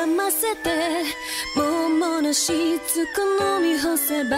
絡ませて桃のしつこ飲み干せば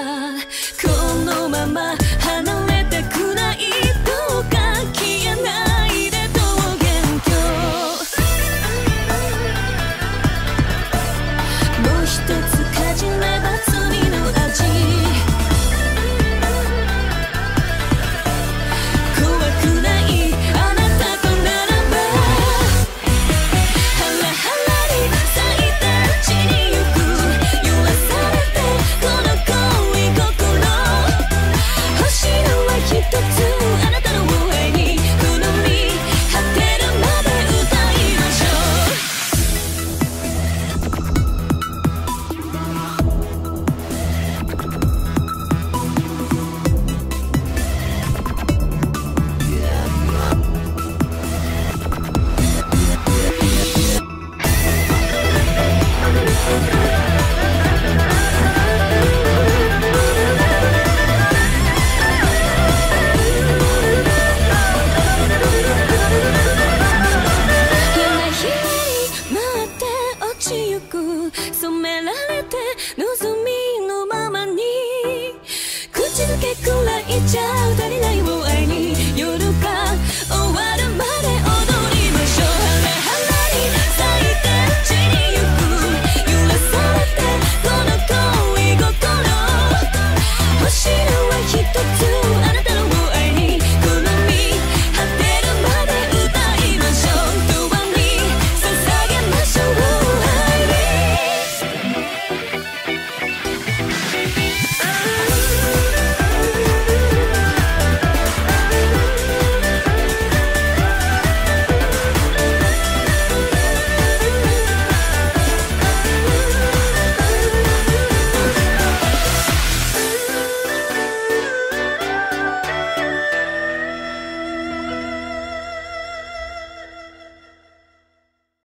れて望みのままに。口づけくらいちゃう